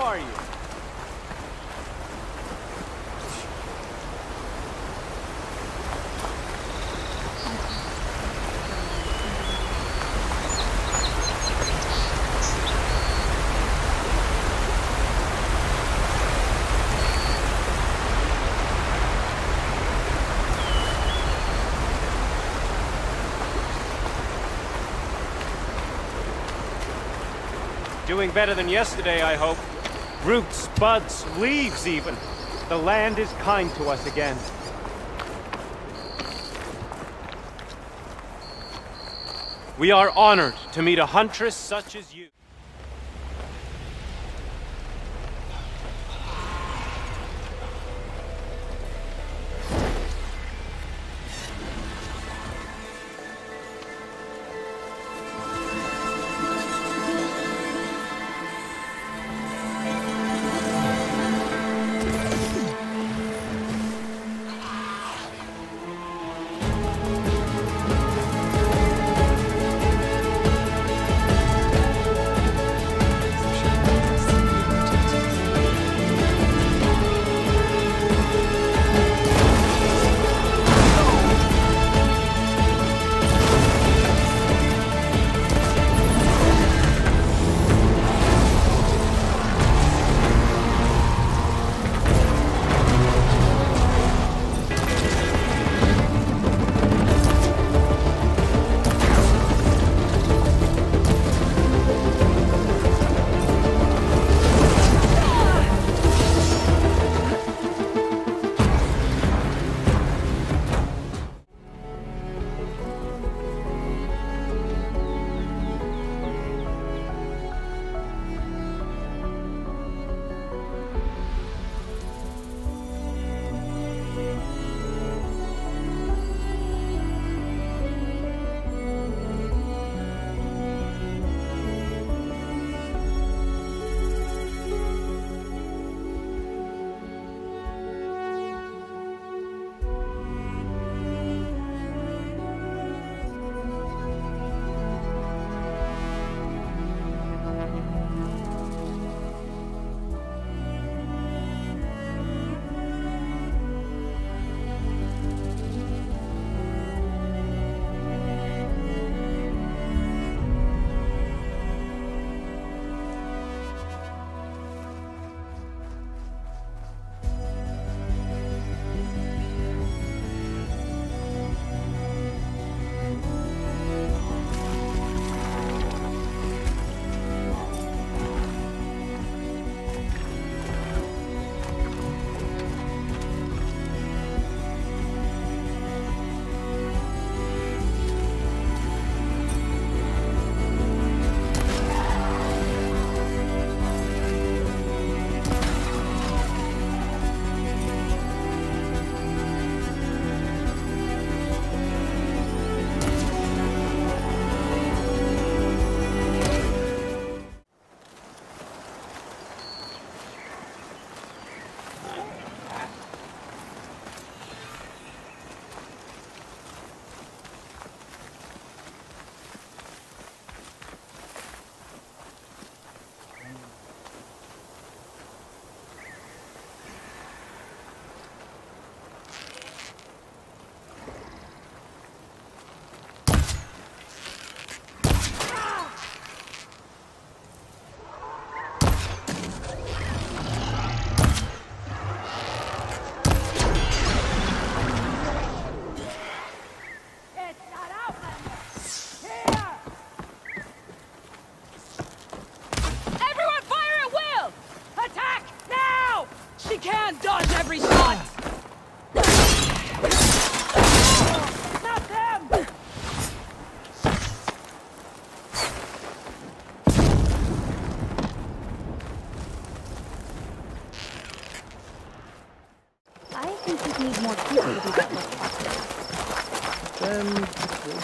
are you? Doing better than yesterday, I hope. Roots, buds, leaves even. The land is kind to us again. We are honored to meet a huntress such as you.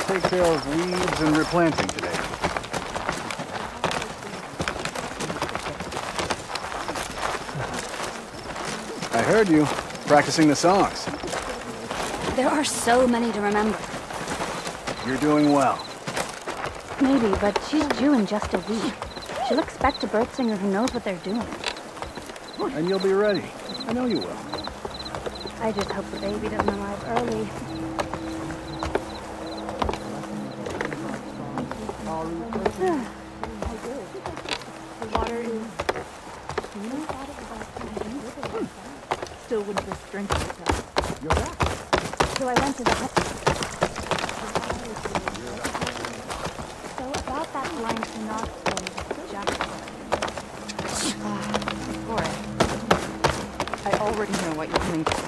Take care of weeds and replanting today. I heard you practicing the songs. There are so many to remember. You're doing well. Maybe, but she's due in just a week. She'll expect a bird singer who knows what they're doing. and you'll be ready. I know you will. I just hope the baby doesn't arrive early. the water is. Still wouldn't just drink it. So I went to the. hut- So about that line to Knoxville, Jackson. Alright. I already know what you're to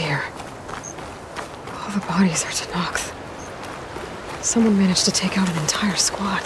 here? All the bodies are to Nox. Someone managed to take out an entire squad.